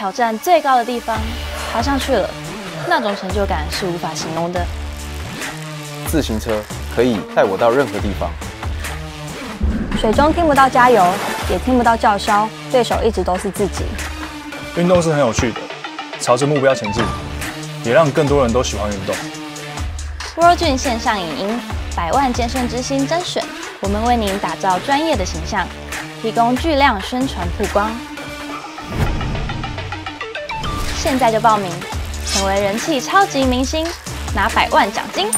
挑战最高的地方，爬上去了，那种成就感是无法形容的。自行车可以带我到任何地方。水中听不到加油，也听不到叫嚣，对手一直都是自己。运动是很有趣的，朝着目标前进，也让更多人都喜欢运动。World 俊线上影音百万健身之星甄选，我们为您打造专业的形象，提供巨量宣传曝光。现在就报名，成为人气超级明星，拿百万奖金！